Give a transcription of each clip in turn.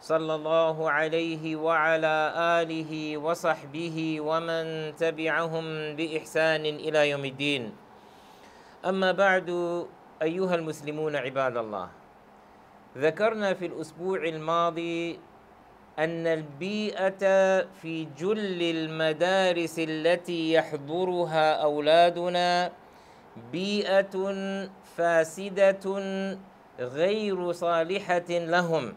صلى الله عليه وعلى آله وصحبه ومن تبعهم بإحسان إلى يوم الدين. أما بعد أيها المسلمون عباد الله ذكرنا في الأسبوع الماضي أن البيئة في جل المدارس التي يحضرها أولادنا بيئة فاسدة غير صالحة لهم.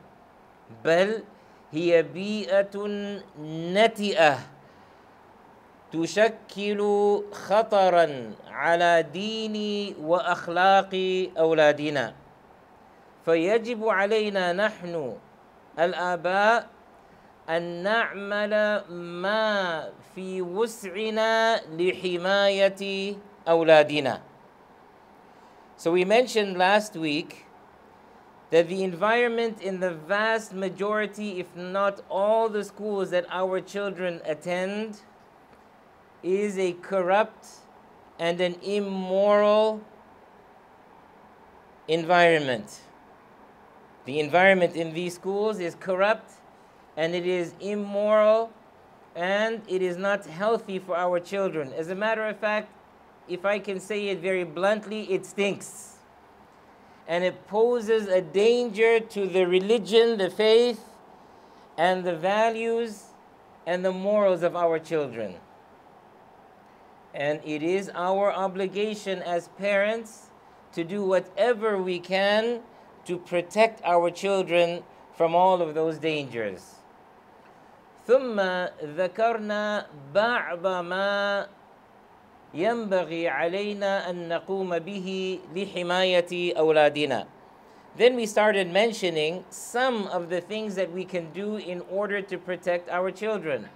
بل هي بيئة نتئة تشكل خطرا على دين وأخلاق أولادنا. فيجب علينا نحن الآباء أن نعمل ما في وسعنا لحماية أولادنا. So we mentioned last week that the environment in the vast majority, if not all the schools that our children attend, is a corrupt and an immoral environment. The environment in these schools is corrupt and it is immoral and it is not healthy for our children. As a matter of fact, if I can say it very bluntly, it stinks And it poses a danger to the religion, the faith, and the values and the morals of our children. And it is our obligation as parents to do whatever we can to protect our children from all of those dangers. ثم ذكرنا بعض ما ينبغي علينا أن نقوم به لحماية أولادنا. Then we started mentioning some of the things that we can do in order to protect our children.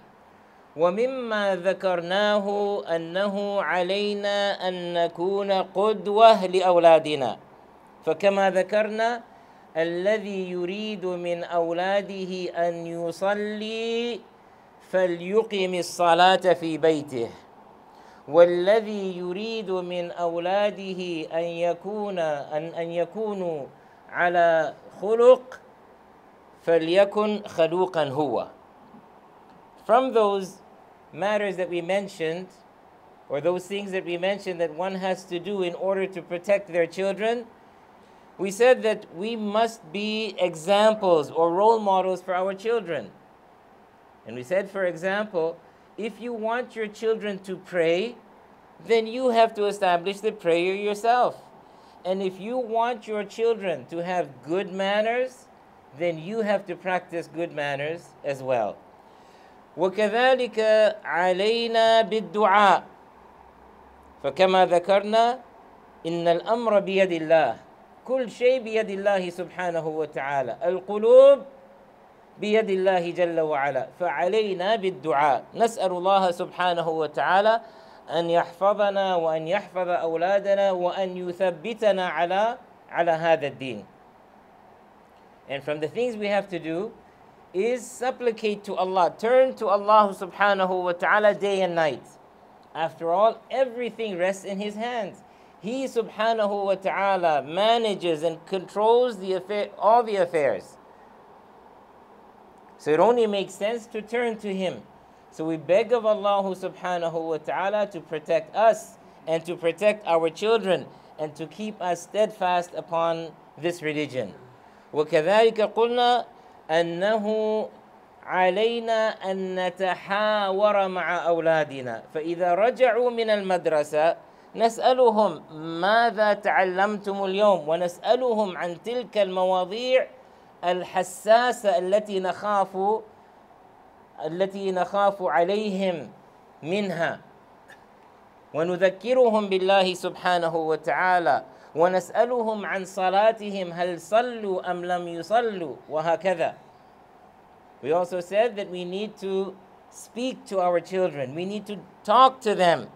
ومما ذكرناه أنه علينا أن نكون قدوة لأولادنا فكما ذكرنا الذي يريد من أولاده أن يصلي فليقم الصلاة في بيته والذي يريد من أولاده أن يكون أن, أن يكونوا على خلق فليكن خلوقا هو From those matters that we mentioned, or those things that we mentioned that one has to do in order to protect their children, we said that we must be examples or role models for our children. And we said, for example, if you want your children to pray, then you have to establish the prayer yourself. And if you want your children to have good manners, then you have to practice good manners as well. وكذلك علينا بالدعاء فكما ذكرنا إن الأمر بيد الله كل شيء بيد الله سبحانه وتعالى القلوب بيد الله جل وعلا فعلينا بالدعاء نسأل الله سبحانه وتعالى أن يحفظنا وأن يحفظ أولادنا وأن يثبتنا على على هذا الدين And from the things we have to do is supplicate to Allah, turn to Allah subhanahu wa ta'ala day and night. After all, everything rests in His hands. He subhanahu wa ta'ala manages and controls the affair, all the affairs. So it only makes sense to turn to Him. So we beg of Allah subhanahu wa ta'ala to protect us and to protect our children and to keep us steadfast upon this religion. وكذلك قلنا أنه علينا أن نتحاور مع أولادنا فإذا رجعوا من المدرسة نسألهم ماذا تعلمتم اليوم ونسألهم عن تلك المواضيع الحساسة التي نخاف التي نخاف عليهم منها ونذكرهم بالله سبحانه وتعالى ونسألهم عن صلاتهم هل صلوا أم لم يصلوا وهكذا We also said that we need to speak to our children. We need to talk to them.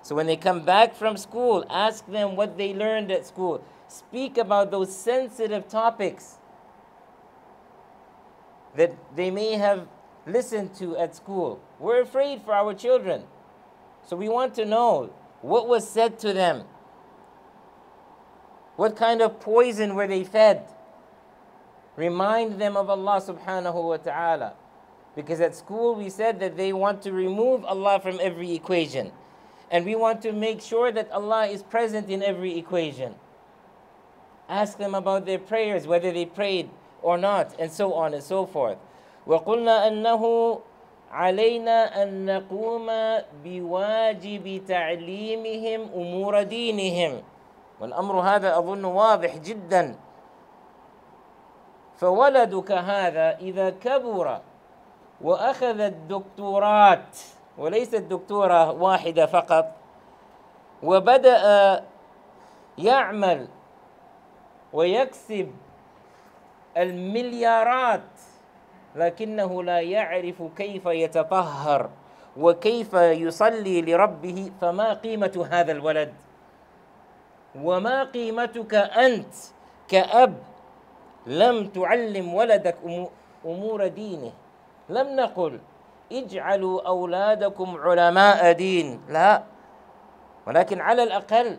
So when they come back from school, ask them what they learned at school. Speak about those sensitive topics that they may have listened to at school. We're afraid for our children. So we want to know what was said to them. What kind of poison were they fed? Remind them of Allah subhanahu wa ta'ala. Because at school we said that they want to remove Allah from every equation. And we want to make sure that Allah is present in every equation. Ask them about their prayers, whether they prayed or not, and so on and so forth. وقلنا أنه علينا أن نقوم بواجب تعليمهم أمور دينهم. والأمر هذا أظن واضح جدا. فولدك هذا إذا كبر وأخذ الدكتورات. وليست دكتورة واحدة فقط. وبدأ يعمل ويكسب المليارات لكنه لا يعرف كيف يتطهر وكيف يصلي لربه فما قيمة هذا الولد؟ وما قيمتك أنت كأب لم تعلم ولدك أمور دينه؟ لم نقل. اجعلوا أولادكم علماء دين. لا ولكن على الأقل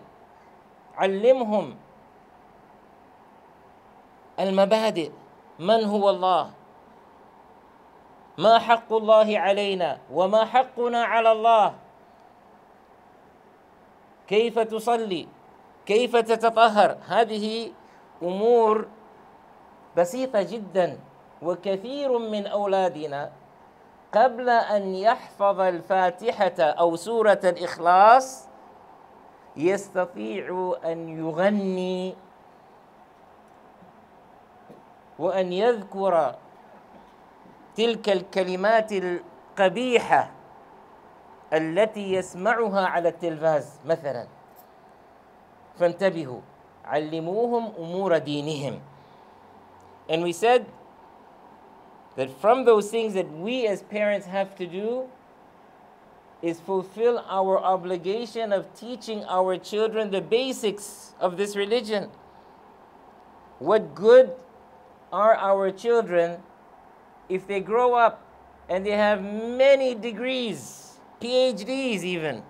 علمهم المبادئ. من هو الله؟ ما حق الله علينا؟ وما حقنا على الله؟ كيف تصلي؟ كيف تتطهر؟ هذه أمور بسيطة جدا وكثير من أولادنا قبل أن يحفظ الفاتحة أو سورة الإخلاص يستطيع أن يغني وان يذكر تلك الكلمات القبيحه التي يسمعها على التلفاز مثلا فانتبهوا علموهم امور دينهم and we said that from those things that we as parents have to do is fulfill our obligation of teaching our children the basics of this religion. What good are our children if they grow up and they have many degrees, PhDs even,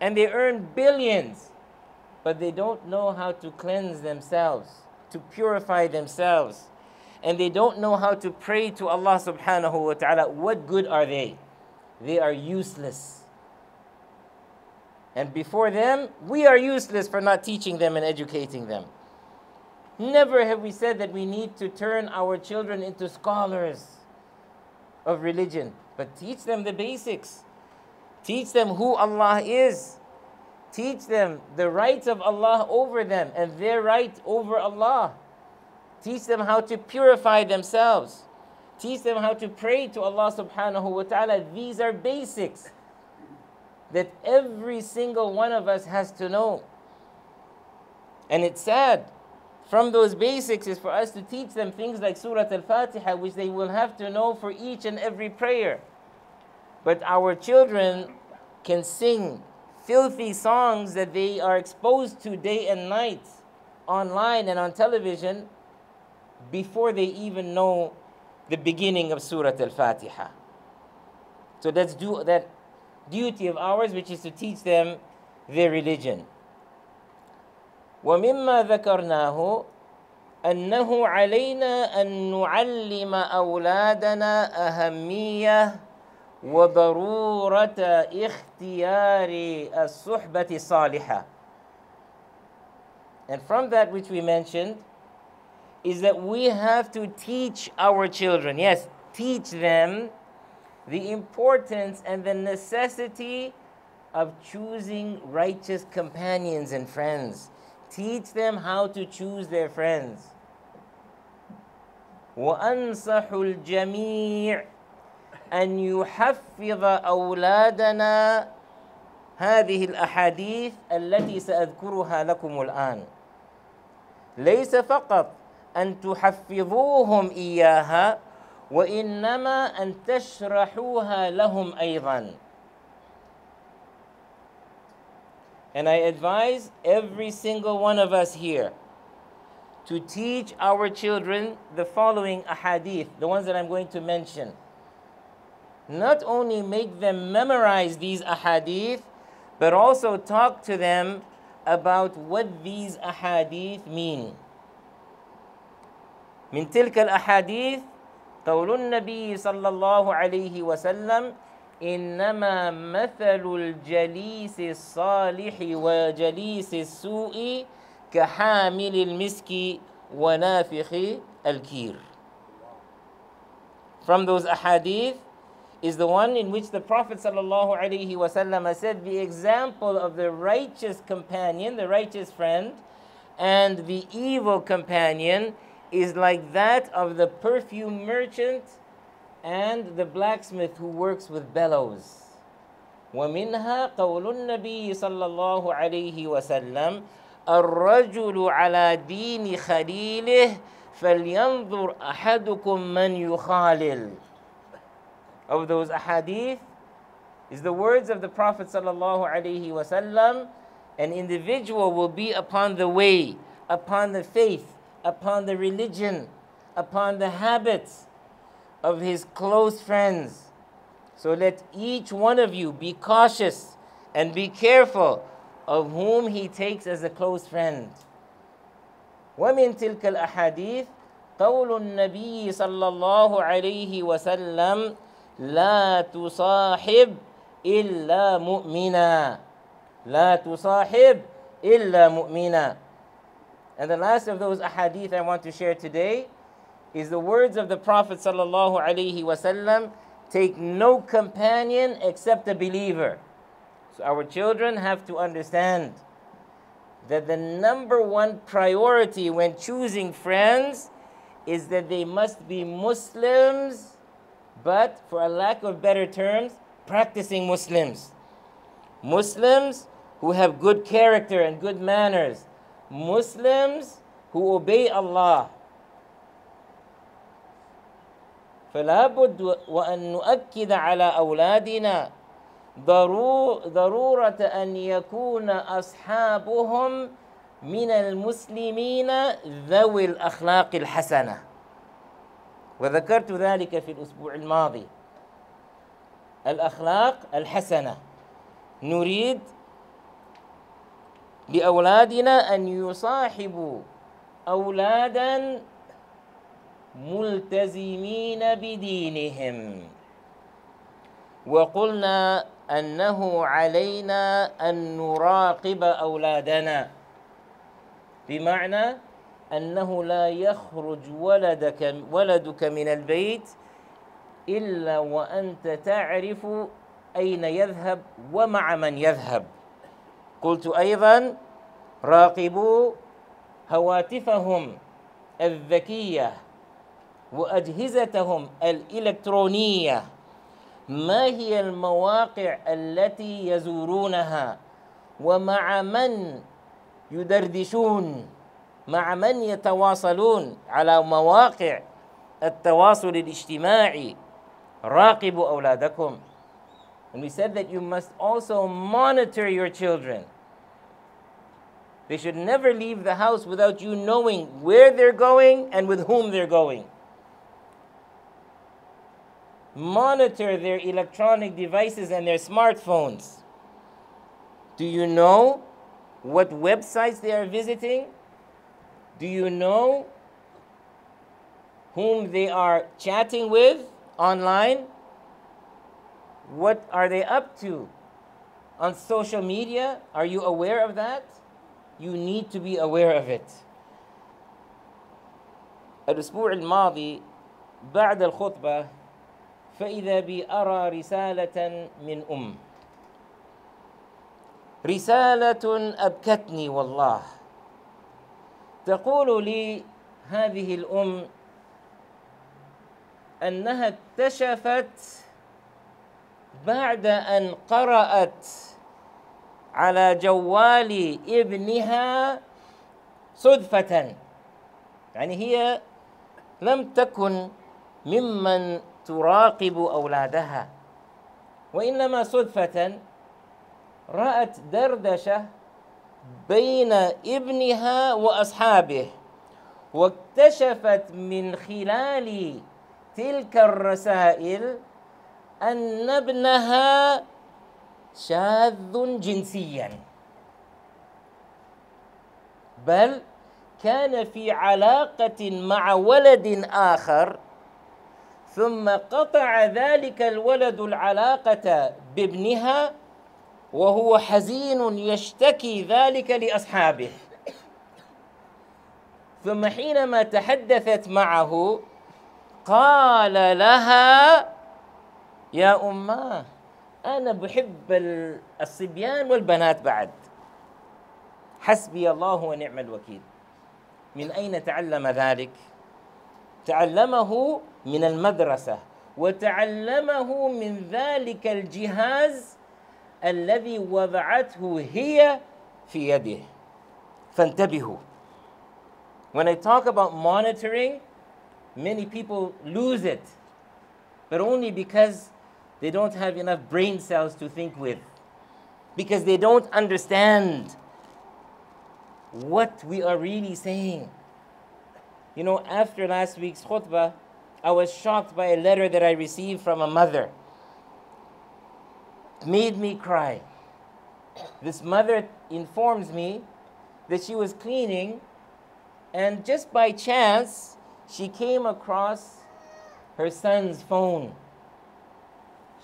and they earn billions, but they don't know how to cleanse themselves, to purify themselves, and they don't know how to pray to Allah subhanahu wa ta'ala, what good are they? They are useless. And before them, we are useless for not teaching them and educating them. Never have we said that we need to turn our children into scholars of religion, but teach them the basics. Teach them who Allah is. Teach them the rights of Allah over them and their right over Allah. Teach them how to purify themselves. Teach them how to pray to Allah subhanahu wa ta'ala. These are basics that every single one of us has to know. And it's sad from those basics is for us to teach them things like Surah Al Fatiha, which they will have to know for each and every prayer. But our children can sing filthy songs that they are exposed to day and night online and on television before they even know the beginning of Surah Al Fatiha. So that's do, that duty of ours, which is to teach them their religion. ومما ذكرناه أنه علينا أن نعلم أولادنا أهمية وضرورة اختيار الصحبة الصالحة. And from that which we mentioned is that we have to teach our children, yes, teach them the importance and the necessity of choosing righteous companions and friends. Teach them how to choose their friends. وأنصح الجميع أن يحفظ أولادنا. هذه الأحاديث التي سأذكرها لكم الآن. ليس فقط أن تحفظوهم إياها وإنما أن تشرحوها لهم أيضا. And I advise every single one of us here to teach our children the following ahadith, the ones that I'm going to mention. Not only make them memorize these ahadith, but also talk to them about what these ahadith mean. من تلك الأحاديث قول النبي صلى الله عليه وسلم إنما مثل الجليس الصالح وجليس السوء كحامل المسك ونافخ الكير From those ahadith is the one in which the Prophet ﷺ said the example of the righteous companion, the righteous friend, and the evil companion is like that of the perfume merchant and the blacksmith who works with bellows. ومنها قول النبي صلى الله عليه وسلم الرجل على دين خليله فلينظر أحدكم من يخالل of those ahadith is the words of the Prophet sallallahu alaihi wasallam. An individual will be upon the way, upon the faith, upon the religion, upon the habits of his close friends. So let each one of you be cautious and be careful of whom he takes as a close friend. ومن تلك الأحاديث قول النبي صلى الله عليه وسلم لا تصاحب إلا مؤمنا لا تصاحب إلا مؤمنا And the last of those ahadith I want to share today is the words of the Prophet sallallahu alaihi wasallam take no companion except a believer. So our children have to understand that the number one priority when choosing friends is that they must be Muslims but for a lack of better terms, practicing Muslims. Muslims who have good character and good manners. Muslims who obey Allah. فلا بد وأن نؤكد على أولادنا ضرورة أن يكون أصحابهم من المسلمين ذوي الأخلاق الحسنة. وذكرت ذلك في الأسبوع الماضي. الأخلاق الحسنة. نريد لأولادنا أن يصاحبوا أولادا ملتزمين بدينهم. وقلنا أنه علينا أن نراقب أولادنا. بمعنى أنه لا يخرج ولدك ولدك من البيت إلا وأنت تعرف أين يذهب ومع من يذهب. قلت أيضا راقبوا هواتفهم الذكية. وأجهزتهم الإلكترونية ما هي المواقع التي يزورونها ومع من يدردشون مع من يتواصلون على مواقع التواصل الاجتماعي راقبوا أولادكم And we said that you must also monitor your children. They should never leave the house without you knowing where they're going and with whom they're going. Monitor their electronic devices and their smartphones. Do you know what websites they are visiting? Do you know whom they are chatting with online? What are they up to on social media? Are you aware of that? You need to be aware of it. الأسبوع الماضي بعد الخطبة فإذا بي أرى رسالة من أم. رسالة أبكتني والله. تقول لي هذه الأم أنها اكتشفت بعد أن قرأت على جوال ابنها صدفة. يعني هي لم تكن ممن تراقب أولادها. وإنما صدفة رأت دردشة بين ابنها وأصحابه واكتشفت من خلال تلك الرسائل أن ابنها شاذ جنسيا. بل كان في علاقة مع ولد آخر ثم قطع ذلك الولد العلاقة بابنها وهو حزين يشتكي ذلك لأصحابه. ثم حينما تحدثت معه قال لها يا أماه أنا بحب الصبيان والبنات بعد. حسبي الله ونعم الوكيل. من أين تعلم ذلك؟ تعلمه من المدرسة وتعلمه من ذلك الجهاز الذي وضعته هي في يده فانتبهوا When I talk about monitoring, many people lose it, but only because they don't have enough brain cells to think with, because they don't understand what we are really saying. You know, after last week's khutbah, I was shocked by a letter that I received from a mother. It made me cry. This mother informs me that she was cleaning, and just by chance, she came across her son's phone.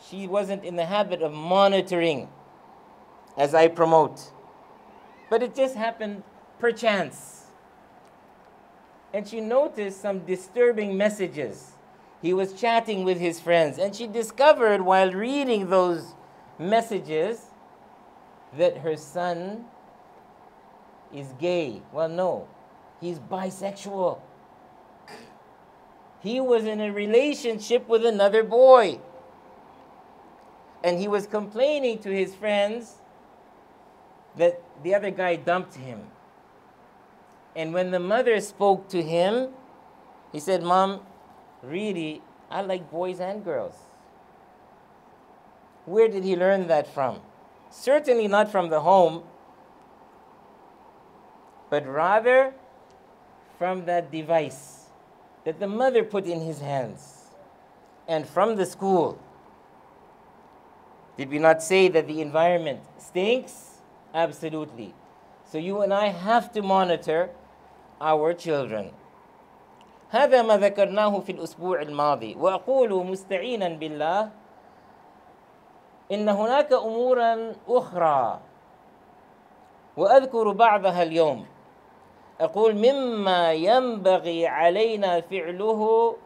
She wasn't in the habit of monitoring as I promote, but it just happened perchance and she noticed some disturbing messages. He was chatting with his friends, and she discovered while reading those messages that her son is gay. Well, no, he's bisexual. He was in a relationship with another boy. And he was complaining to his friends that the other guy dumped him. And when the mother spoke to him, he said, Mom, really, I like boys and girls. Where did he learn that from? Certainly not from the home, but rather from that device that the mother put in his hands and from the school. Did we not say that the environment stinks? Absolutely. So you and I have to monitor our children. هذا ما ذكرناه في الأسبوع الماضي وأقول مستعينا بالله إن هناك أمورا أخرى وأذكر بعضها اليوم أقول مما ينبغي علينا فعله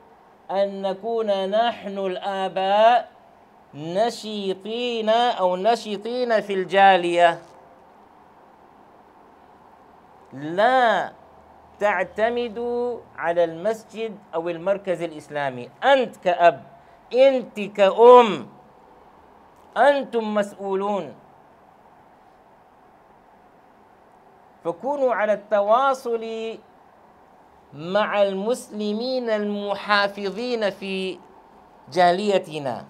أن نكون نحن الآباء نشيطين أو نشيطين في الجالية لا تعتمد على المسجد أو المركز الإسلامي. أنت كأب أنت كأم أنتم مسؤولون. فكونوا على التواصل مع المسلمين المحافظين في جاليتنا.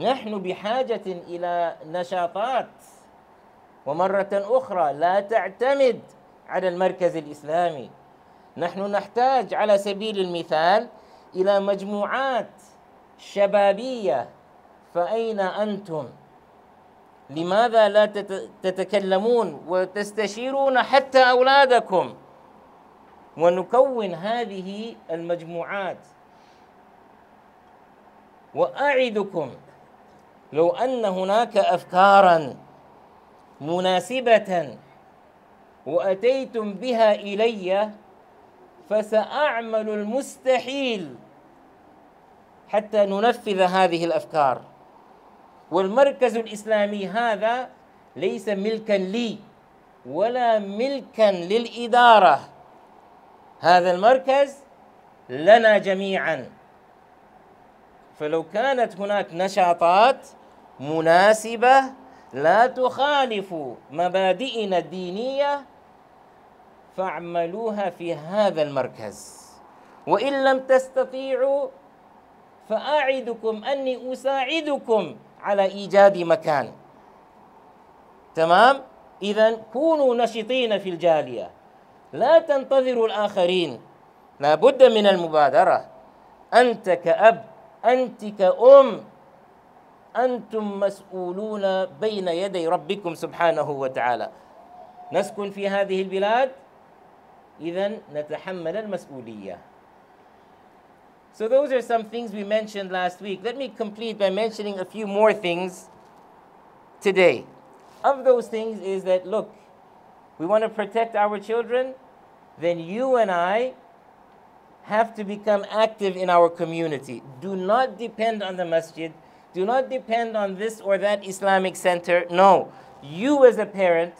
نحن بحاجة إلى نشاطات. ومرة أخرى لا تعتمد على المركز الإسلامي. نحن نحتاج على سبيل المثال إلى مجموعات شبابية. فأين أنتم؟ لماذا لا تتكلمون وتستشيرون حتى أولادكم؟ ونكون هذه المجموعات. وأعدكم لو أن هناك أفكارا مناسبة وأتيتم بها إلي فسأعمل المستحيل حتى ننفذ هذه الأفكار. والمركز الإسلامي هذا ليس ملكا لي ولا ملكا للإدارة. هذا المركز لنا جميعا. فلو كانت هناك نشاطات مناسبة لا تخالفوا مبادئنا الدينية فاعملوها في هذا المركز. وإن لم تستطيعوا فأعدكم أني أساعدكم على إيجاد مكان. تمام؟ إذا كونوا نشطين في الجالية. لا تنتظروا الآخرين. لا بد من المبادرة. أنت كأب أنت كأم أنتم مسؤولون بين يدي ربكم سبحانه وتعالى. نسكن في هذه البلاد. إذا نتحمل المسؤولية So those are some things we mentioned last week. Let me complete by mentioning a few more things today. Of those things is that look, we want to protect our children, then you and I have to become active in our community. Do not depend on the masjid. Do not depend on this or that Islamic center. No. You, as a parent,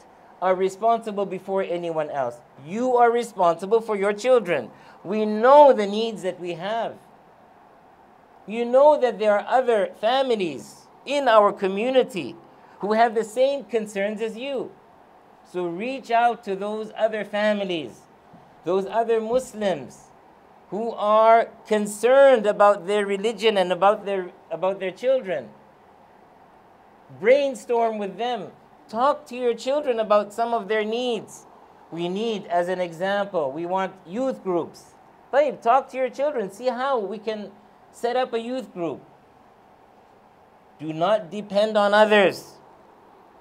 are responsible before anyone else. You are responsible for your children. We know the needs that we have. You know that there are other families in our community who have the same concerns as you. So reach out to those other families, those other Muslims who are concerned about their religion and about their, about their children. Brainstorm with them. Talk to your children about some of their needs. We need, as an example, we want youth groups. Babe, talk to your children. See how we can set up a youth group. Do not depend on others.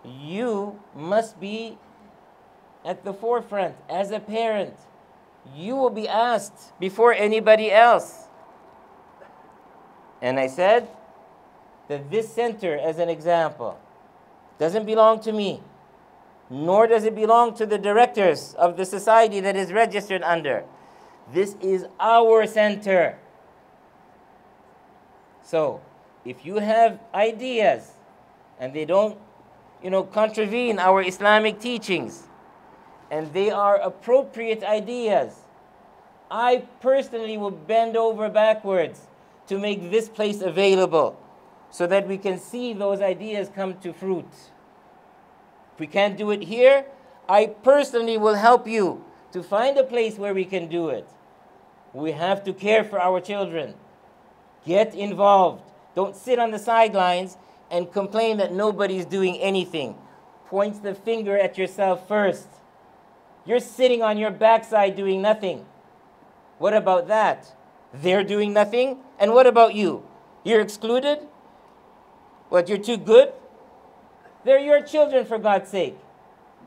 You must be at the forefront as a parent. You will be asked before anybody else. And I said that this center, as an example, doesn't belong to me, nor does it belong to the directors of the society that is registered under. This is our center. So, if you have ideas and they don't, you know, contravene our Islamic teachings and they are appropriate ideas, I personally will bend over backwards to make this place available so that we can see those ideas come to fruit. If we can't do it here, I personally will help you to find a place where we can do it. We have to care for our children. Get involved. Don't sit on the sidelines and complain that nobody's doing anything. Point the finger at yourself first. You're sitting on your backside doing nothing. What about that? They're doing nothing? And what about you? You're excluded? What, you're too good? They're your children, for God's sake.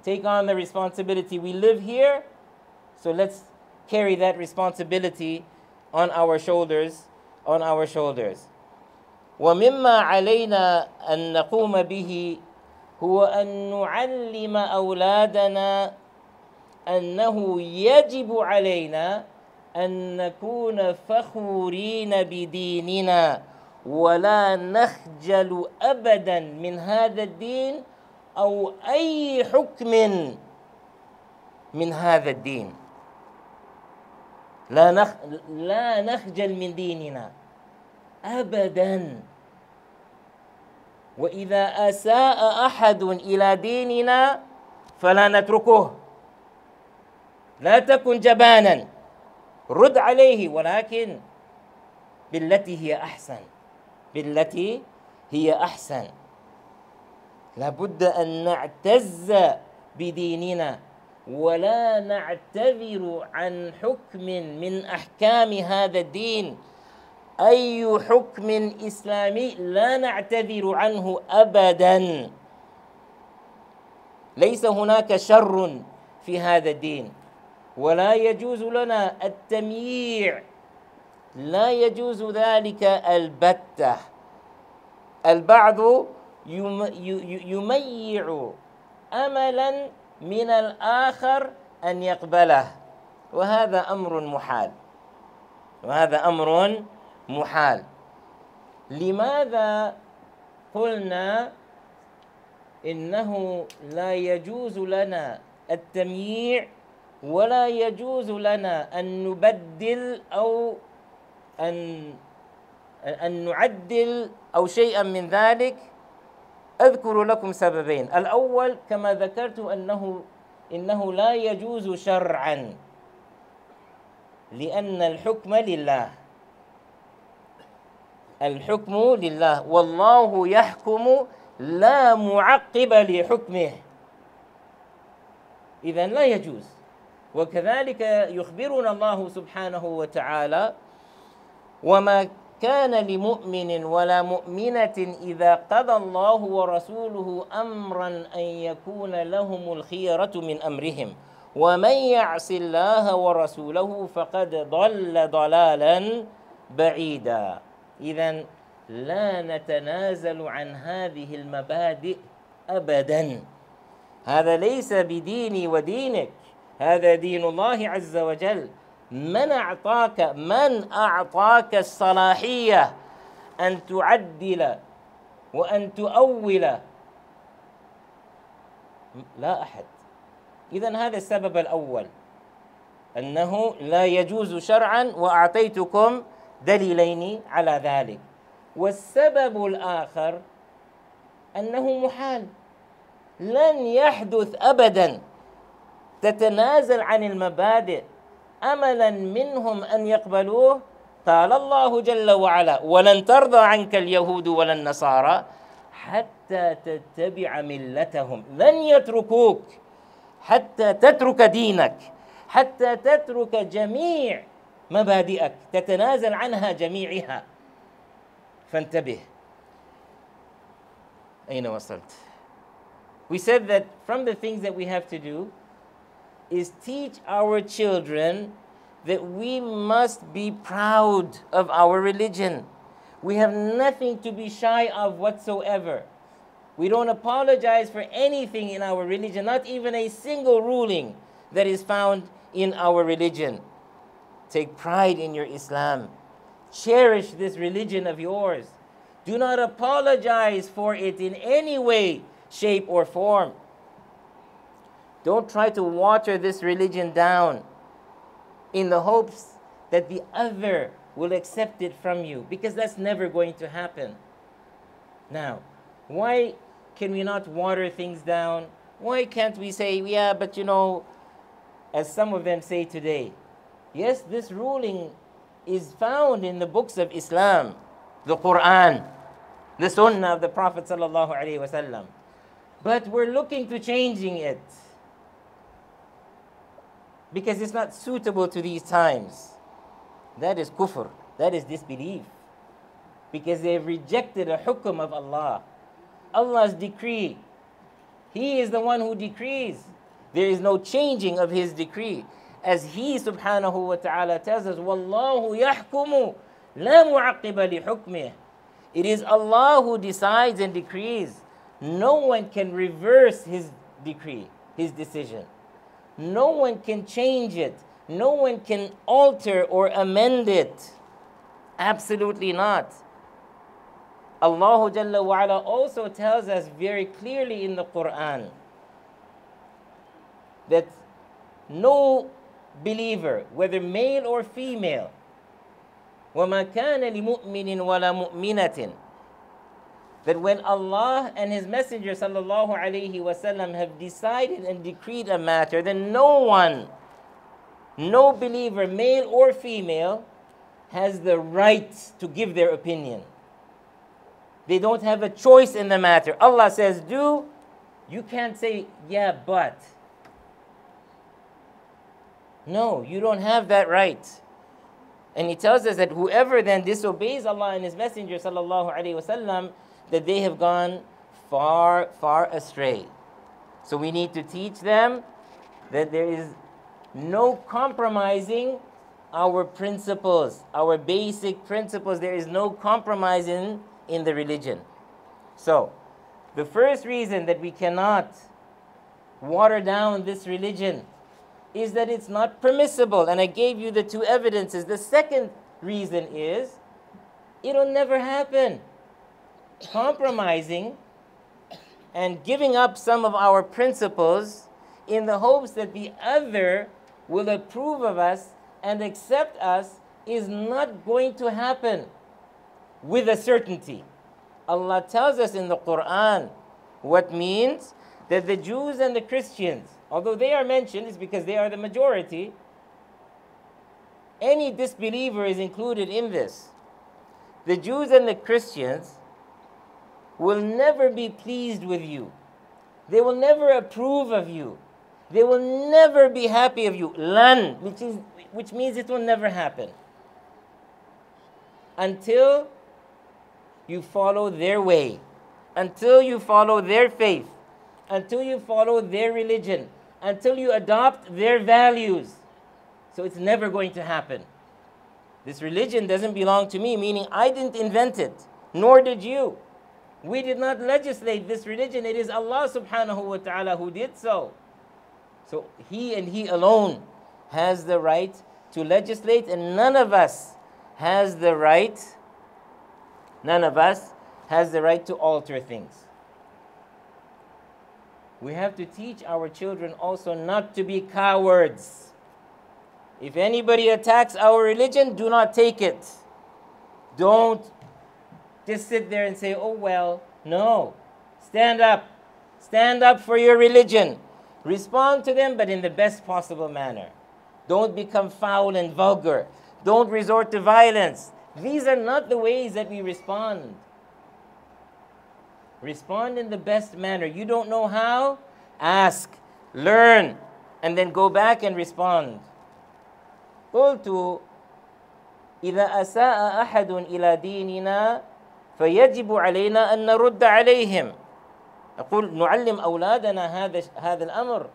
Take on the responsibility. We live here, so let's carry that responsibility on our shoulders, on our shoulders. ومما علينا أن نقوم به هو أن نعلم أولادنا أنه يجب علينا أن نكون فخورين بديننا ولا نخجل أبدا من هذا الدين أو أي حكم من هذا الدين. لا نخ... لا نخجل من ديننا ابدا. وإذا أساء أحد إلى ديننا فلا نتركه. لا تكن جبانا. رد عليه ولكن بالتي هي أحسن. بالتي هي أحسن. لابد أن نعتز بديننا ولا نعتذر عن حكم من أحكام هذا الدين. أي حكم إسلامي لا نعتذر عنه ابدا. ليس هناك شر في هذا الدين. ولا يجوز لنا التمييع لا يجوز ذلك البتة. البعض يميع املا من الآخر أن يقبله وهذا أمر محال. وهذا أمر محال. لماذا قلنا إنه لا يجوز لنا التمييع ولا يجوز لنا أن نبدل أو أن أن نعدل أو شيئا من ذلك. أذكر لكم سببين. الأول كما ذكرت أنه إنه لا يجوز شرعا لأن الحكم لله. الحكم لله. والله يحكم لا معقب لحكمه. إذا لا يجوز. وكذلك يخبرنا الله سبحانه وتعالى وما كان لمؤمن ولا مؤمنة إذا قضى الله ورسوله أمرا أن يكون لهم الخيرة من أمرهم. ومن يعص الله ورسوله فقد ضل ضلالا بعيدا. إذا لا نتنازل عن هذه المبادئ أبدا. هذا ليس بديني ودينك. هذا دين الله عز وجل. من أعطاك من أعطاك الصلاحية؟ أن تعدل وأن تؤول. لا أحد. إذا هذا السبب الأول أنه لا يجوز شرعا وأعطيتكم دليلين على ذلك. والسبب الآخر أنه محال. لن يحدث أبدا. تتنازل عن المبادئ. املا منهم أن يقبلوه؟ قال الله جل وعلا ولن ترضى عنك اليهود ولا النصارى حتى تتبع ملتهم لن يتركوك حتى تترك دينك حتى تترك جميع مبادئك تتنازل عنها جميعها. فانتبه. أين وصلت؟ We said that from the things that we have to do is teach our children that we must be proud of our religion. We have nothing to be shy of whatsoever. We don't apologize for anything in our religion, not even a single ruling that is found in our religion. Take pride in your Islam. Cherish this religion of yours. Do not apologize for it in any way, shape, or form. Don't try to water this religion down in the hopes that the other will accept it from you because that's never going to happen. Now, why can we not water things down? Why can't we say, yeah, but you know, as some of them say today, yes, this ruling is found in the books of Islam, the Quran, the Sunnah of the Prophet but we're looking to changing it because it's not suitable to these times. That is kufr, that is disbelief. Because they have rejected a hukum of Allah, Allah's decree. He is the one who decrees. There is no changing of His decree. As He subhanahu wa ta'ala tells us, Wallahu yahkumu la mu'aqiba li hukmih. It is Allah who decides and decrees. No one can reverse His decree, His decision. No one can change it. No one can alter or amend it. Absolutely not. Allah Jalla wa'ala also tells us very clearly in the Quran that no believer, whether male or female, وَمَا كَانَ لِمُؤْمِنٍ وَلَا مُؤْمِنَةٍ that when Allah and His Messenger wasallam have decided and decreed a matter, then no one, no believer, male or female, has the right to give their opinion. They don't have a choice in the matter. Allah says, do, you can't say, yeah, but. No, you don't have that right. And he tells us that whoever then disobeys Allah and His Messenger sallallahu alaihi wasallam, that they have gone far, far astray. So we need to teach them that there is no compromising our principles, our basic principles. There is no compromising in the religion. So, the first reason that we cannot water down this religion is that it's not permissible. And I gave you the two evidences. The second reason is it'll never happen compromising and giving up some of our principles in the hopes that the other will approve of us and accept us is not going to happen with a certainty. Allah tells us in the Quran What means that the Jews and the Christians, although they are mentioned, is because they are the majority. Any disbeliever is included in this. The Jews and the Christians will never be pleased with you. They will never approve of you. They will never be happy of you. Lan, which, is, which means it will never happen. Until you follow their way, until you follow their faith, until you follow their religion, until you adopt their values. So it's never going to happen. This religion doesn't belong to me, meaning I didn't invent it, nor did you. We did not legislate this religion. It is Allah subhanahu wa ta'ala who did so. So He and He alone has the right to legislate, and none of us has the right, none of us has the right to alter things. We have to teach our children also not to be cowards. If anybody attacks our religion, do not take it. Don't just sit there and say, oh, well, no. Stand up. Stand up for your religion. Respond to them, but in the best possible manner. Don't become foul and vulgar. Don't resort to violence. These are not the ways that we respond. Respond in the best manner. You don't know how? Ask, learn, and then go back and respond. قلت إذا أساء أحد إلى ديننا فيجب علينا أن نرد عليهم. أقول نعلم أولادنا هذا هذا الأمر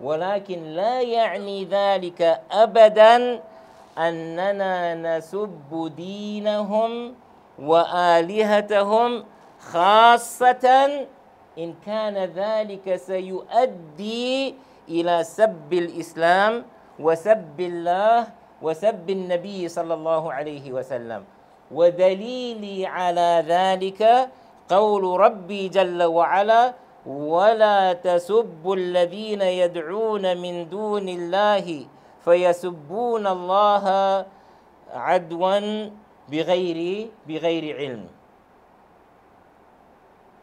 ولكن لا يعني ذلك أبدا أننا نسب دينهم وآلهتهم خاصة إن كان ذلك سيؤدي إلى سب الإسلام وسب الله وسب النبي صلى الله عليه وسلم. ودليلي على ذلك قول ربي جل وعلا ولا تسبوا الذين يدعون من دون الله فيسبون الله عدوا بغير بغير علم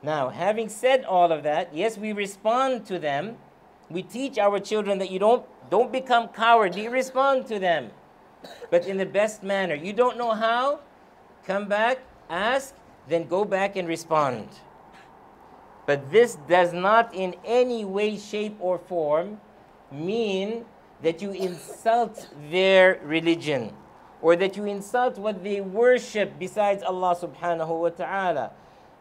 Now, having said all of that, yes, we respond to them. We teach our children that you don't don't become cowardly. Respond to them, but in the best manner. You don't know how? Come back, ask, then go back and respond. But this does not in any way, shape, or form mean that you insult their religion or that you insult what they worship besides Allah subhanahu wa ta'ala.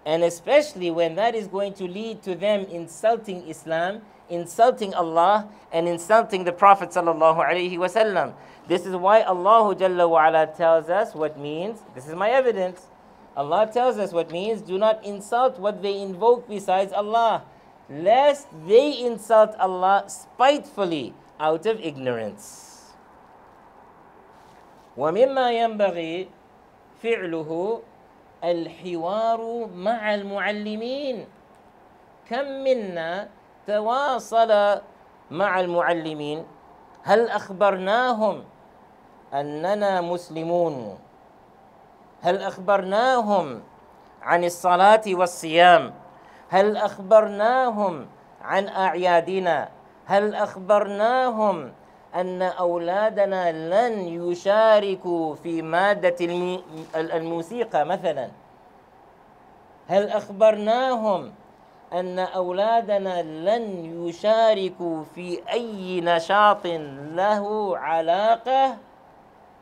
And especially when that is going to lead to them insulting Islam, insulting Allah, and insulting the Prophet sallallahu alaihi wasallam. This is why Allah Jalla wa ala tells us what means. This is my evidence. Allah tells us what means do not insult what they invoke besides Allah, lest they insult Allah spitefully out of ignorance. ومما ينبغي فعله الحوار مع المعلمين كم منا تواصل مع المعلمين هل اخبرناهم أننا مسلمون. هل أخبرناهم عن الصلاة والصيام؟ هل أخبرناهم عن أعيادنا؟ هل أخبرناهم أن أولادنا لن يشاركوا في مادة الموسيقى مثلا؟ هل أخبرناهم أن أولادنا لن يشاركوا في أي نشاط له علاقة؟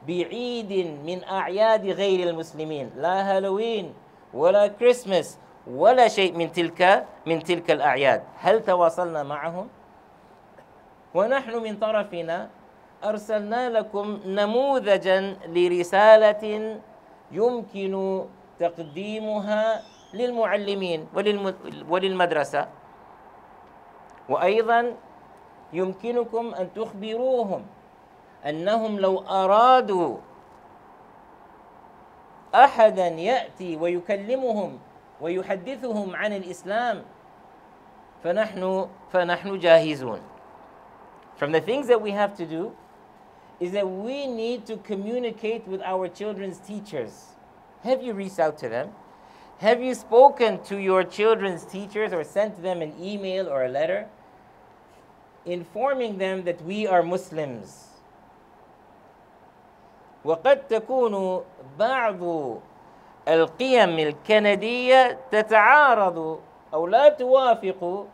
بعيد من أعياد غير المسلمين. لا هالوين ولا كريسماس ولا شيء من تلك من تلك الأعياد. هل تواصلنا معهم؟ ونحن من طرفنا أرسلنا لكم نموذجا لرسالة يمكن تقديمها للمعلمين وللمدرسة. وأيضا يمكنكم أن تخبروهم انهم لو ارادوا احدا ياتي ويكلمهم ويحدثهم عن الاسلام فنحن فنحن جاهزون From the things that we have to do is that we need to communicate with our children's teachers. Have you reached out to them? Have you spoken to your children's teachers or sent them an email or a letter informing them that we are Muslims? وقد تكون بعض القيم الكندية تتعارض أو لا توافق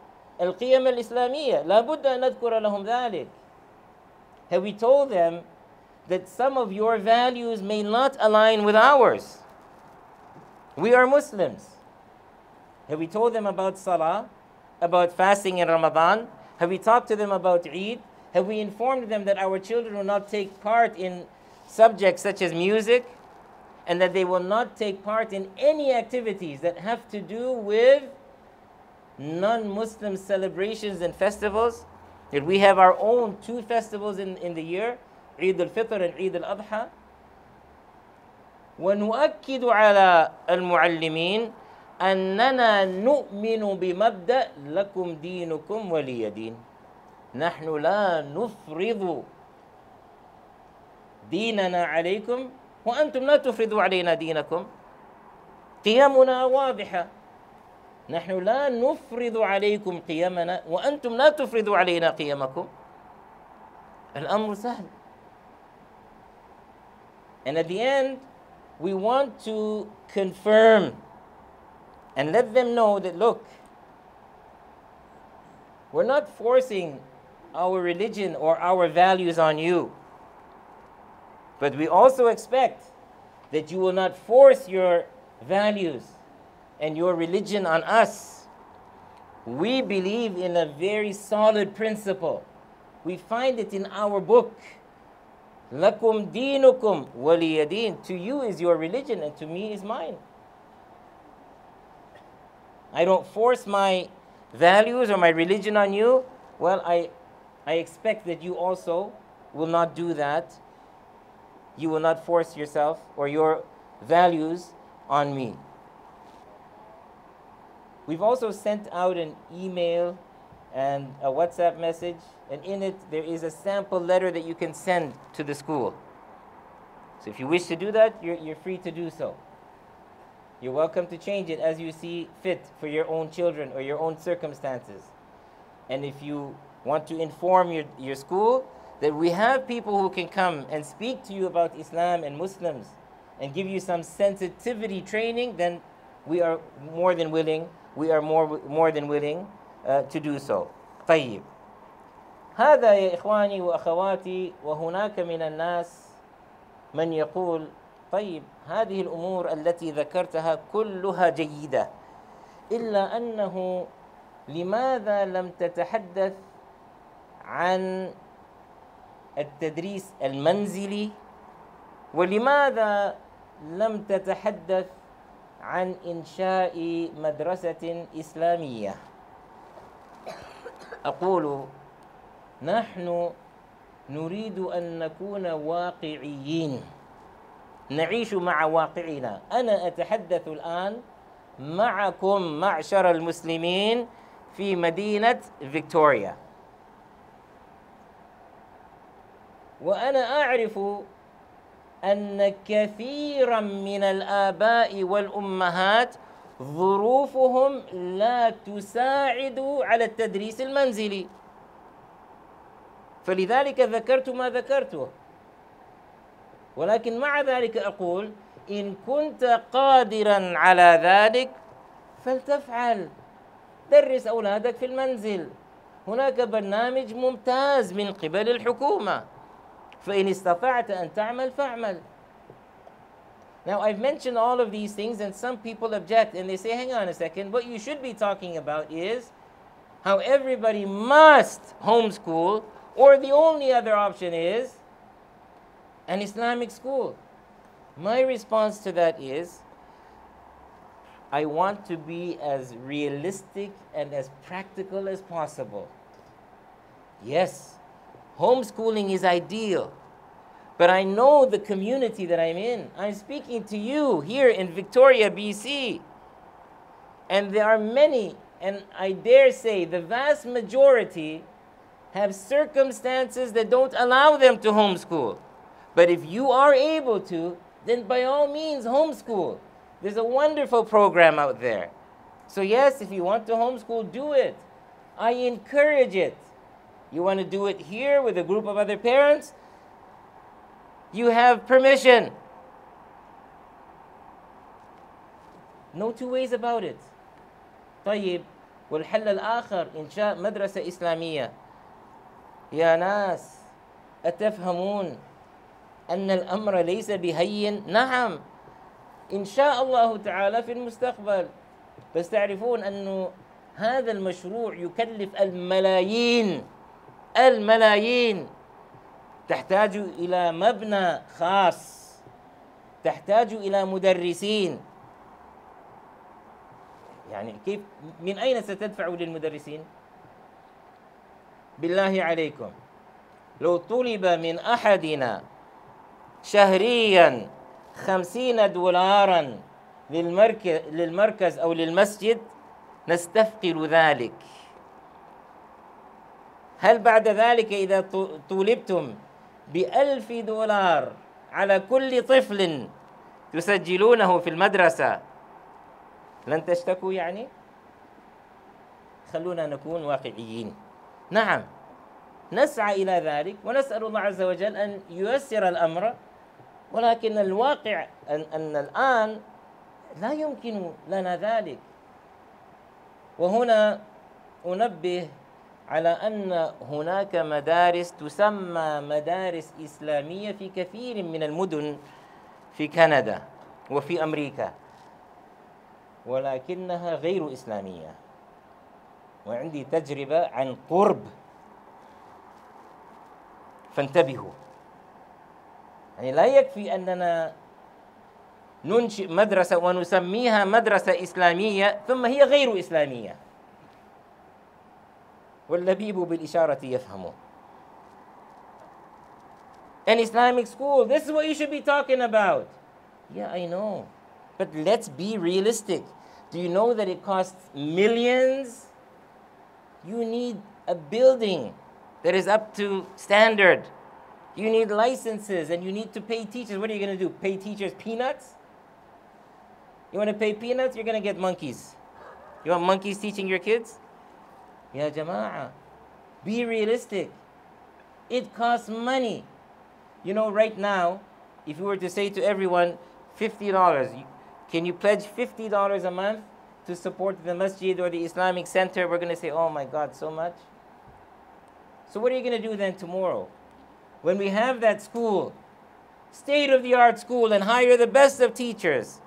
القيم الإسلامية لا بد أن نذكر لهم ذلك Have we told them that some of your values may not align with ours? We are Muslims. Have we told them about Salah, about fasting in Ramadan? Have we talked to them about Eid? Have we informed them that our children will not take part in subjects such as music and that they will not take part in any activities that have to do with non Muslim celebrations and festivals? That we have our own two festivals in, in the year, Eid al Fitr and Eid al Adha. ونؤكد على المعلمين أننا نؤمن بمبدأ لكم دينكم ولي دين نحن لا نفرض ديننا عليكم وأنتم لا تفرضوا علينا دينكم. قيمنا واضحة نحن لا نفرض عليكم قيمنا وأنتم لا تفرضوا علينا قيمكم. الأمر سهل. And at the end, we want to confirm and let them know that look, we're not forcing our religion or our values on you. But we also expect that you will not force your values and your religion on us. We believe in a very solid principle. We find it in our book. Lakum dinukum waliyadin. To you is your religion and to me is mine. I don't force my values or my religion on you. Well, I, I expect that you also will not do that. You will not force yourself or your values on me. We've also sent out an email and a WhatsApp message, and in it there is a sample letter that you can send to the school. So if you wish to do that, you're, you're free to do so. You're welcome to change it as you see fit for your own children or your own circumstances. And if you want to inform your, your school that we have people who can come and speak to you about Islam and Muslims and give you some sensitivity training, then we are more than willing, we are more, more than willing uh, to do so. طيب هذا يا إخواني وأخواتي وهناك من الناس من يقول طيب هذه الأمور التي ذكرتها كلها جيدة إلا أنه لماذا لم تتحدث عن التدريس المنزلي ولماذا لم تتحدث عن إنشاء مدرسة إسلامية؟ أقول نحن نريد أن نكون واقعيين. نعيش مع واقعنا. أنا أتحدث الآن معكم معشر المسلمين في مدينة فيكتوريا. وأنا أعرف أن كثيرا من الآباء والأمهات ظروفهم لا تساعد على التدريس المنزلي. فلذلك ذكرت ما ذكرته. ولكن مع ذلك أقول إن كنت قادرا على ذلك فلتفعل. درس أولادك في المنزل. هناك برنامج ممتاز من قبل الحكومة. فإن استطعت أن تعمل فاعمل Now, I've mentioned all of these things, and some people object and they say, hang on a second, what you should be talking about is how everybody must homeschool, or the only other option is an Islamic school. My response to that is I want to be as realistic and as practical as possible. Yes, homeschooling is ideal, but I know the community that I'm in. I'm speaking to you here in Victoria, BC. And there are many, and I dare say the vast majority have circumstances that don't allow them to homeschool. But if you are able to, then by all means homeschool. There's a wonderful program out there. So, yes, if you want to homeschool, do it. I encourage it. You want to do it here with a group of other parents? You have permission. No two ways about it. طيب والحل الآخر إنشاء مدرسة إسلامية يا ناس أتفهمون أن الأمر ليس بهين نعم إن شاء الله تعالى في المستقبل بس تعرفون أنه هذا المشروع يكلف الملايين الملايين. تحتاج إلى مبنى خاص. تحتاج إلى مدرسين. يعني كيف من أين ستدفع للمدرسين؟ بالله عليكم. لو طلب من أحدنا شهريا خمسين دولارا للمركز, للمركز أو للمسجد نستثقل ذلك. هل بعد ذلك إذا طولبتم بألف دولار على كل طفل تسجلونه في المدرسة لن تشتكوا يعني؟ خلونا نكون واقعيين. نعم نسعى إلى ذلك ونسأل الله عز وجل أن ييسر الأمر ولكن الواقع أن, أن الآن لا يمكن لنا ذلك. وهنا أنبه على أن هناك مدارس تسمى مدارس إسلامية في كثير من المدن في كندا وفي أمريكا ولكنها غير إسلامية. وعندي تجربة عن قرب. فانتبهوا. يعني لا يكفي أننا ننشئ مدرسة ونسميها مدرسة إسلامية ثم هي غير إسلامية. واللبيب بالإشارة يفهمه An Islamic school, this is what you should be talking about. Yeah, I know. But let's be realistic. Do you know that it costs millions? You need a building that is up to standard. You need licenses and you need to pay teachers. What are you going to do? Pay teachers peanuts? You want to pay peanuts? You're going to get monkeys. You want monkeys teaching your kids? Ya Jama'ah, be realistic. It costs money. You know, right now, if you were to say to everyone, $50, can you pledge $50 a month to support the masjid or the Islamic center? We're going to say, oh my God, so much. So, what are you going to do then tomorrow? When we have that school, state of the art school, and hire the best of teachers,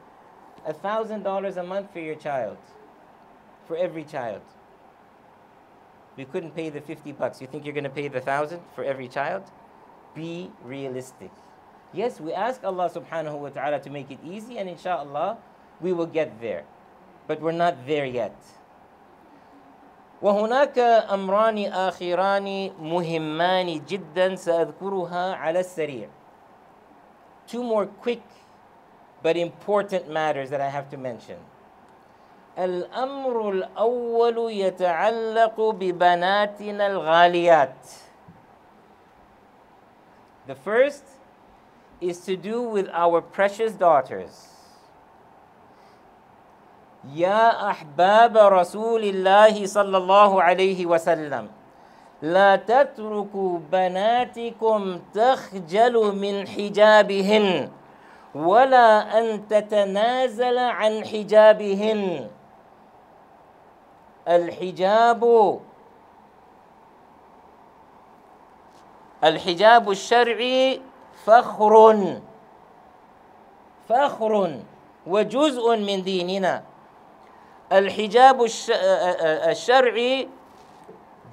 $1,000 a month for your child, for every child. We couldn't pay the 50 bucks. You think you're going to pay the 1000 for every child? Be realistic. Yes, we ask Allah subhanahu wa ta'ala to make it easy, and inshallah, we will get there. But we're not there yet. وهناك أمران آخران مهمان جدا سأذكرها على السريع. Two more quick but important matters that I have to mention. الأمر الأول يتعلق ببناتنا الغاليات. The first is to do with our precious daughters. يا أحباب رسول الله صلى الله عليه وسلم لا تتركوا بناتكم تخجل من حجابهن ولا أن تتنازل عن حجابهن الحجاب. الحجاب الشرعي فخر. فخر وجزء من ديننا. الحجاب الشرعي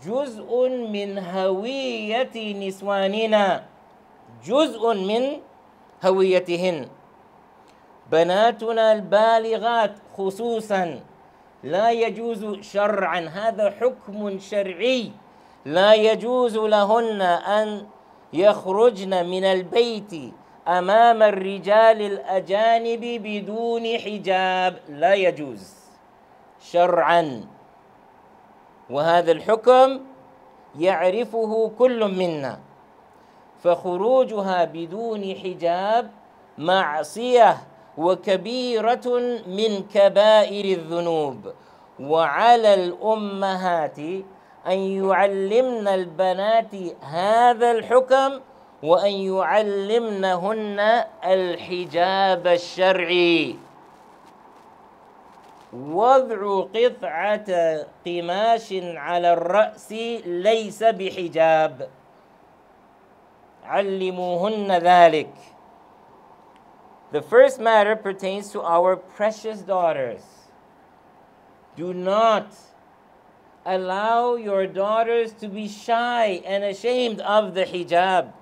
جزء من هوية نسواننا. جزء من هويتهن. بناتنا البالغات خصوصا. لا يجوز شرعا. هذا حكم شرعي. لا يجوز لهن أن يخرجن من البيت أمام الرجال الأجانب بدون حجاب. لا يجوز شرعا. وهذا الحكم يعرفه كل منا. فخروجها بدون حجاب معصية وكبيرة من كبائر الذنوب. وعلى الأمهات أن يعلمن البنات هذا الحكم وأن يعلمنهن الحجاب الشرعي. وضع قطعة قماش على الرأس ليس بحجاب. علموهن ذلك. The first matter pertains to our precious daughters. Do not allow your daughters to be shy and ashamed of the hijab.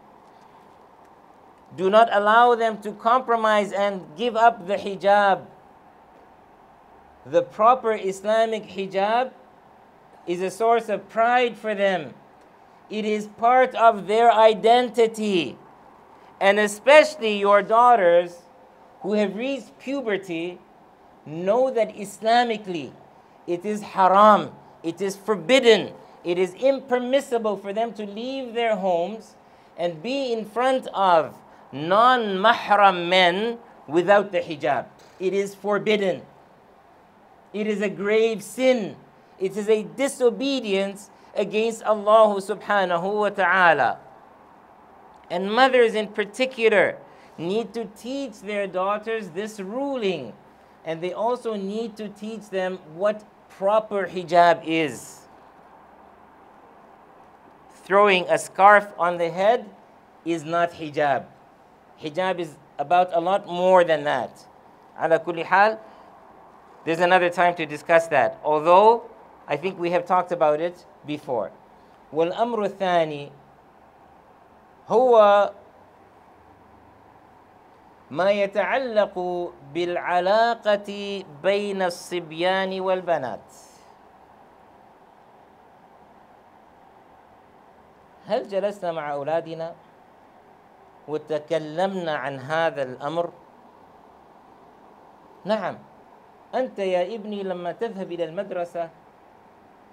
Do not allow them to compromise and give up the hijab. The proper Islamic hijab is a source of pride for them. It is part of their identity. And especially your daughters who have reached puberty know that Islamically it is haram, it is forbidden, it is impermissible for them to leave their homes and be in front of non mahram men without the hijab. It is forbidden. It is a grave sin. It is a disobedience against Allah subhanahu wa ta'ala. And mothers in particular need to teach their daughters this ruling. And they also need to teach them what proper hijab is. Throwing a scarf on the head is not hijab. Hijab is about a lot more than that. Ala kulli hal, there's another time to discuss that. Although I think we have talked about it before. والأمر الثاني هو ما يتعلق بالعلاقة بين الصبيان والبنات. هل جلسنا مع أولادنا وتكلمنا عن هذا الأمر؟ نعم أنت يا ابني لما تذهب إلى المدرسة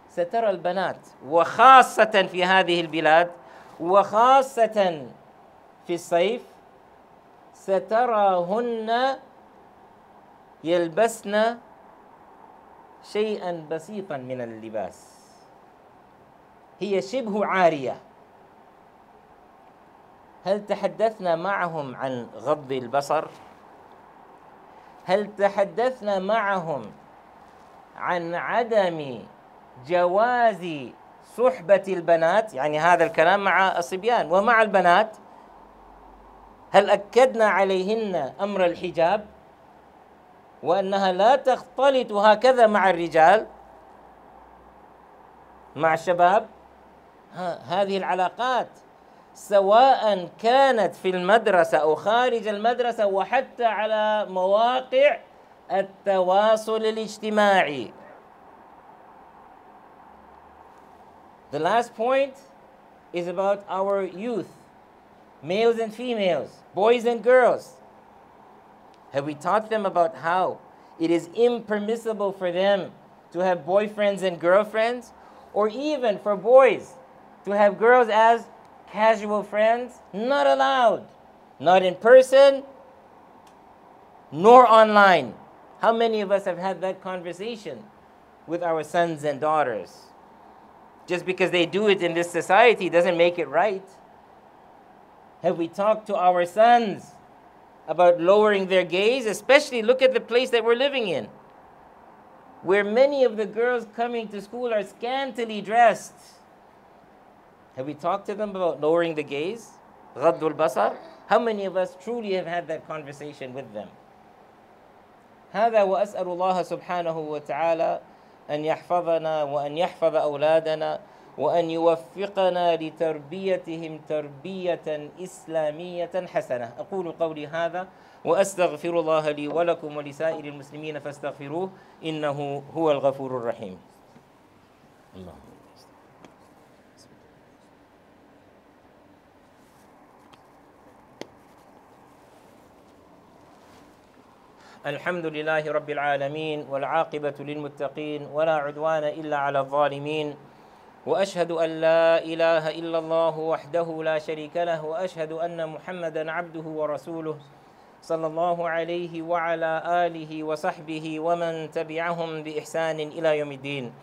سترى البنات وخاصة في هذه البلاد وخاصة في الصيف ستراهن يلبسن شيئا بسيطا من اللباس. هي شبه عارية. هل تحدثنا معهم عن غض البصر؟ هل تحدثنا معهم عن عدم جواز صحبة البنات؟ يعني هذا الكلام مع الصبيان ومع البنات. هل أكدنا عليهن أمر الحجاب؟ وأنها لا تختلط هكذا مع الرجال. مع الشباب. هذه العلاقات سواء كانت في المدرسة أو خارج المدرسة وحتى على مواقع التواصل الاجتماعي. The last point is about our youth, males and females, boys and girls. Have we taught them about how it is impermissible for them to have boyfriends and girlfriends, or even for boys to have girls as casual friends, not allowed. Not in person, nor online. How many of us have had that conversation with our sons and daughters? Just because they do it in this society doesn't make it right. Have we talked to our sons about lowering their gaze? Especially look at the place that we're living in, where many of the girls coming to school are scantily dressed have we talked to them about lowering the gaze? غض البصر? How many of us truly have had that conversation with them? هذا وأسأل الله سبحانه وتعالى أن يحفظنا وأن يحفظ أولادنا وأن يوفقنا لتربيتهم تربية إسلامية حسنة. أقول قولي هذا وأستغفر الله لي ولكم ولسائر المسلمين فاستغفروه إنه هو الغفور الرحيم. اللهم الحمد لله رب العالمين والعاقبة للمتقين ولا عدوان إلا على الظالمين. وأشهد أن لا إله إلا الله وحده لا شريك له وأشهد أن محمدا عبده ورسوله صلى الله عليه وعلى آله وصحبه ومن تبعهم بإحسان إلى يوم الدين.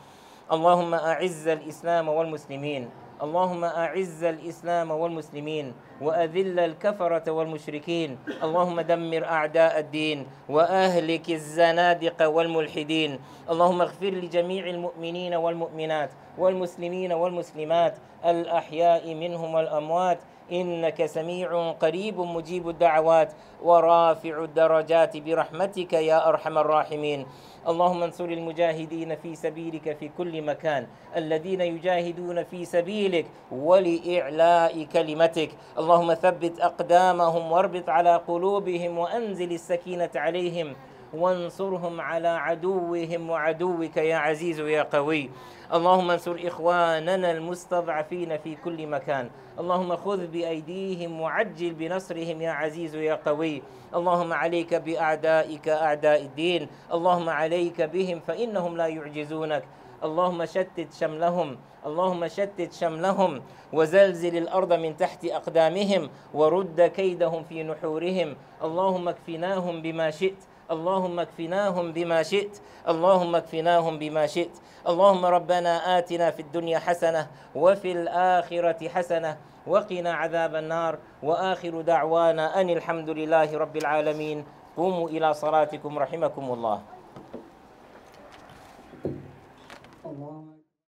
اللهم أعز الإسلام والمسلمين. اللهم أعز الإسلام والمسلمين وأذل الكفرة والمشركين. اللهم دمر أعداء الدين وأهلك الزنادقة والملحدين. اللهم اغفر لجميع المؤمنين والمؤمنات والمسلمين والمسلمات. الأحياء منهم والأموات. إنك سميع قريب مجيب الدعوات. ورافع الدرجات برحمتك يا أرحم الراحمين. اللهم انصر المجاهدين في سبيلك في كل مكان. الذين يجاهدون في سبيلك ولإعلاء كلمتك. اللهم ثبت أقدامهم واربط على قلوبهم وأنزل السكينة عليهم. وانصرهم على عدوهم وعدوك يا عزيز يا قوي. اللهم انصر إخواننا المستضعفين في كل مكان. اللهم خذ بأيديهم وعجل بنصرهم يا عزيز يا قوي. اللهم عليك بأعدائك أعداء الدين. اللهم عليك بهم فإنهم لا يعجزونك. اللهم شتت شملهم. اللهم شتت شملهم. وزلزل الأرض من تحت أقدامهم. ورد كيدهم في نحورهم. اللهم اكفناهم بما شئت. اللهم اكفناهم بما شئت. اللهم اكفناهم بما شئت. اللهم ربنا آتنا في الدنيا حسنة وفي الآخرة حسنة وقنا عذاب النار. وآخر دعوانا أن الحمد لله رب العالمين. قوموا إلى صلاتكم رحمكم الله.